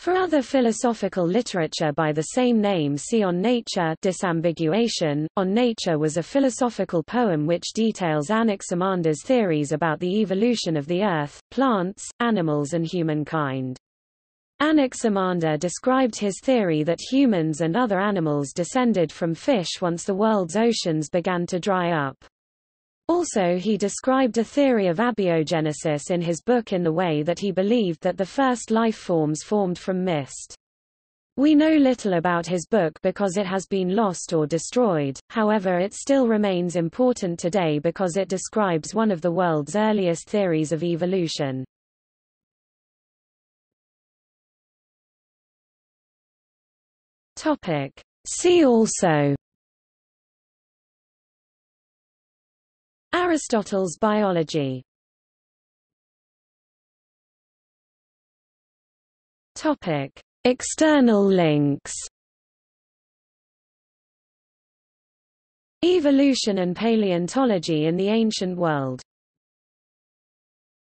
For other philosophical literature by the same name see On Nature disambiguation. On Nature was a philosophical poem which details Anaximander's theories about the evolution of the earth, plants, animals and humankind. Anaximander described his theory that humans and other animals descended from fish once the world's oceans began to dry up. Also he described a theory of abiogenesis in his book in the way that he believed that the first life forms formed from mist. We know little about his book because it has been lost or destroyed, however it still remains important today because it describes one of the world's earliest theories of evolution. See also Aristotle's biology. Topic: External links. Evolution and paleontology in the ancient world